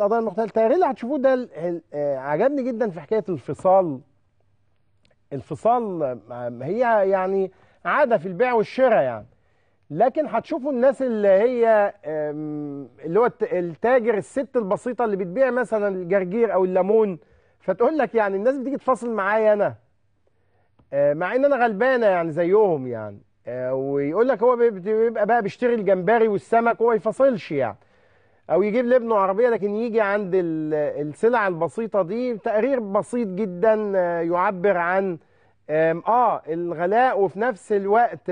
القضايا المختلفه التغيير اللي هتشوفوه ده آه، عجبني جدا في حكاية الفصال. الفصال هي يعني عادة في البيع والشراء يعني. لكن هتشوفوا الناس اللي هي اللي هو الت- التاجر الست البسيطة اللي بتبيع مثلا الجرجير أو الليمون فتقول لك يعني الناس بتيجي تفاصل معايا أنا. آه، مع إن أنا غلبانة يعني زيهم يعني. آه، ويقول لك هو بيب- بيبقى بقى بيشتري الجمبري والسمك وهو يفاصلش يعني. أو يجيب لابنه عربية لكن يجي عند ال- السلع البسيطة دي تقرير بسيط جدا آه، يعبر عن آه الغلاء وفي نفس الوقت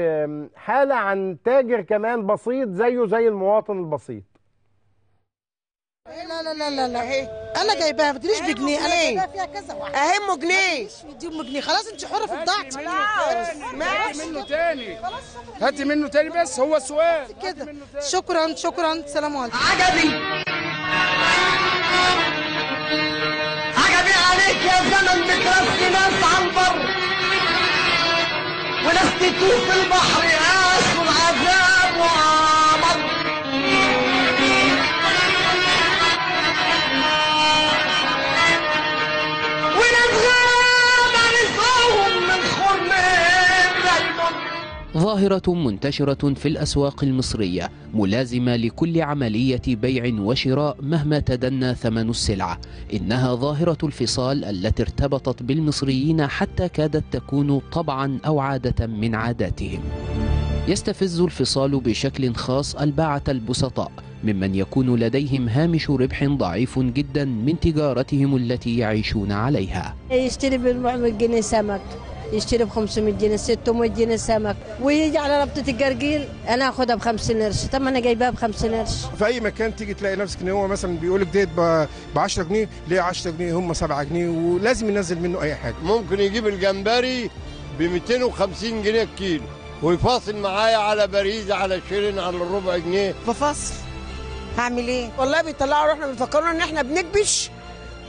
حالة عن تاجر كمان بسيط زيه زي المواطن البسيط. لا لا لا لا لا أنا جايباها ما تدريش بجنيه أنا. جايباها فيها كذا واحد اهمه جنيه يديهم جنيه خلاص انت حرة في بضاعتك ماشي منه تاني. هاتي منه تاني. بس هو السؤال. كده. شكرا شكرا. سلام عليكم. عجبي عجبي عليك يا زمن بتربي ناس على البر وناس تتوه في البحر قاسوا العذاب وعمر ظاهرة منتشرة في الأسواق المصرية ملازمة لكل عملية بيع وشراء مهما تدنى ثمن السلعة إنها ظاهرة الفصال التي ارتبطت بالمصريين حتى كادت تكون طبعا أو عادة من عاداتهم. يستفز الفصال بشكل خاص الباعة البسطاء ممن يكون لديهم هامش ربح ضعيف جدا من تجارتهم التي يعيشون عليها. يشتري ب 400 جنيه سمك. يشتري ب 500 جنيه 600 جنيه سمك. ويجي على ربطة الجرجير أنا اخدها ب 50 قرش. طب ما أنا جايباها ب 50 قرش. في أي مكان تيجي تلاقي نفسك إن هو مثلا بيقول لك ديت ب 10 جنيه ليه 10 جنيه؟ هم 7 جنيه ولازم ينزل منه أي حاجة. ممكن يجيب الجمبري ب 250 جنيه الكيلو ويفاصل معايا على باريزة على شيرين على الربع جنيه. بفصل هعمل إيه؟ والله بيطلعوا روحنا بيفكرونا إن إحنا بنكبش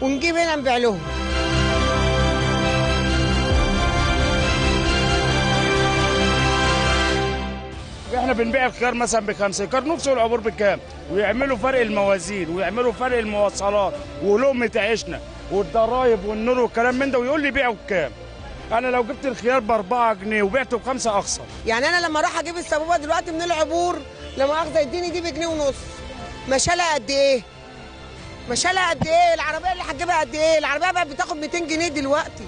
ونجيب هنا نبيع لهم. بنبيع الخيار مثلا بخمسة. كار نفس العبور بكام ويعملوا فرق الموازين ويعملوا فرق المواصلات ولقمة عيشنا والضرايب والنور والكلام من ده ويقول لي بيعه بكام أنا لو جبت الخيار ب 4 جنيه وبعته بخمسة اخسر يعني أنا لما أروح أجيب السبوبه دلوقتي من العبور لما اخذ يديني دي بجنيه ونص. مشالها قد إيه؟ مشالها قد إيه؟ العربية اللي هتجيبها قد إيه؟ العربية بقى بتاخد 200 جنيه دلوقتي.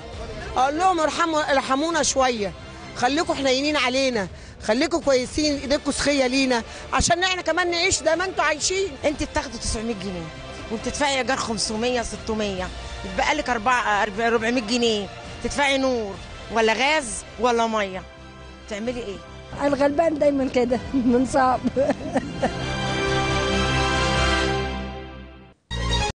أقول لهم ارحموا ارحمونا شوية. خليكم حنينين علينا. خليكم كويسين ايديكم سخية لينا. عشان إحنا كمان نعيش زي ما أنتوا عايشين. أنت بتاخدي 900 جنيه وبتدفعي إيجار 500 600 يتبقى لك 400 جنيه. تدفعي نور ولا غاز ولا مية. تعملي إيه؟ الغلبان دايما كده من صعب.